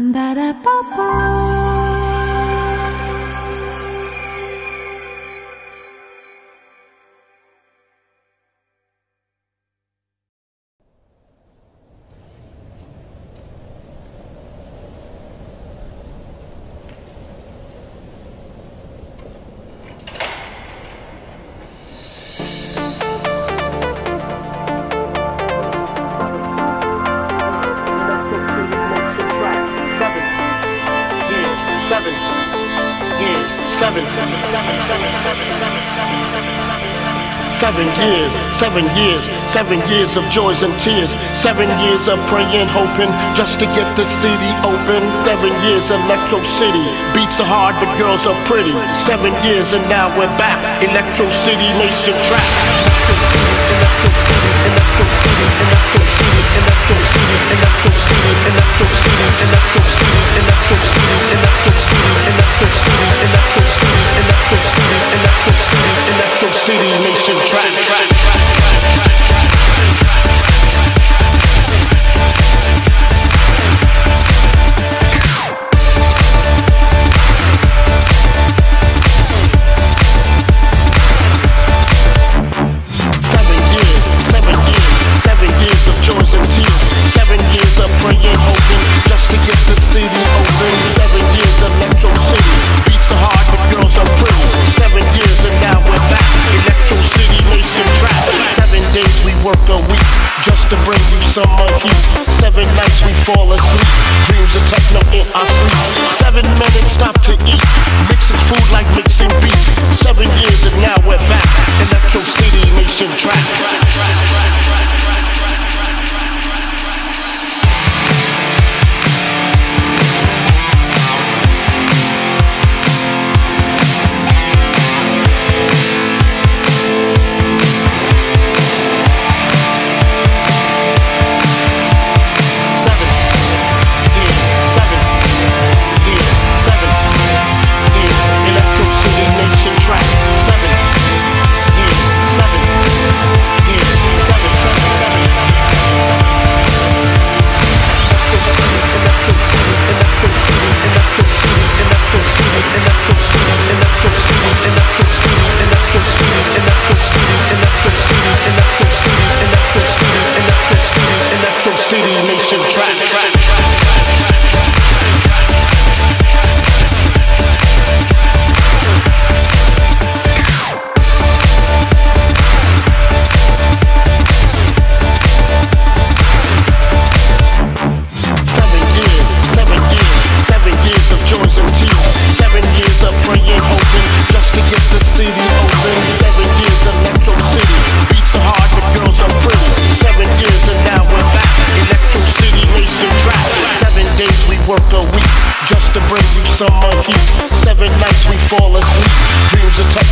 Bum ba da ba ba. Seven, Seven years, seven years, seven years of joys and tears. Seven years of praying, hoping just to get the city open. Seven years, Electrocity. Beats are hard, but girls are pretty. Seven years, and now we're back. Electrocity Nation track. Electrocity City Nation track. track. A week just to bring you summer heat. Seven nights we fall asleep. Dreams of techno in our sleep. Seven minutes stop to eat. Mixing food like mixing beats. Seven years and now we're back. Electrocity Nation track. destructive track. work a week just to bring you some of heat. Seven nights we fall asleep, dreams are. touch